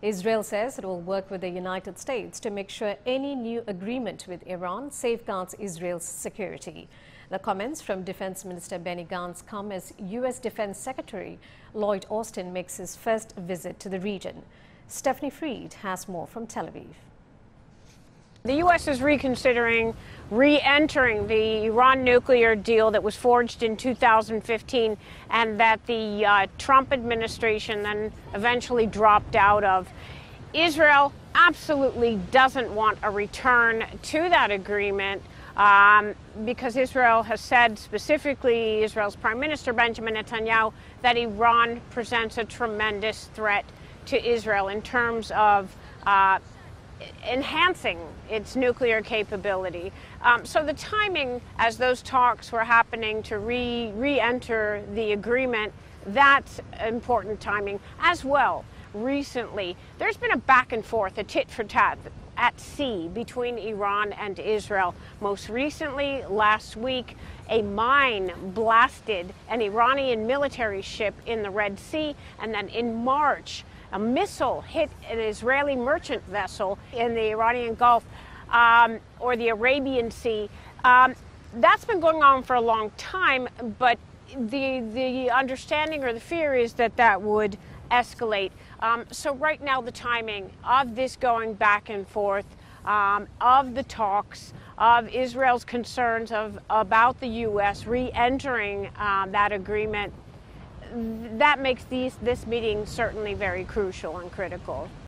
Israel says it will work with the United States to make sure any new agreement with Iran safeguards Israel's security. The comments from Defense Minister Benny Gantz come as U.S. Defense Secretary Lloyd Austin makes his first visit to the region. Stephanie Freid has more from Tel Aviv. The U.S. is reconsidering re entering the Iran nuclear deal that was forged in 2015 and that the uh, Trump administration then eventually dropped out of. Israel absolutely doesn't want a return to that agreement. Um, because Israel has said specifically, Israel's Prime Minister Benjamin Netanyahu, that Iran presents a tremendous threat to Israel in terms of uh, enhancing its nuclear capability. Um, so the timing, as those talks were happening to re re-enter the agreement, that's important timing as well. Recently, there's been a back and forth, a tit for tat at sea between Iran and Israel. Most recently, last week, a mine blasted an Iranian military ship in the Red Sea, and then in March, a missile hit an Israeli merchant vessel in the Iranian Gulf um, or the Arabian Sea. Um, that's been going on for a long time, but the the understanding or the fear is that that would escalate. Um, so right now, the timing of this going back and forth, um, of the talks, of Israel's concerns of about the U.S. re-entering um, that agreement that makes these, this meeting certainly very crucial and critical.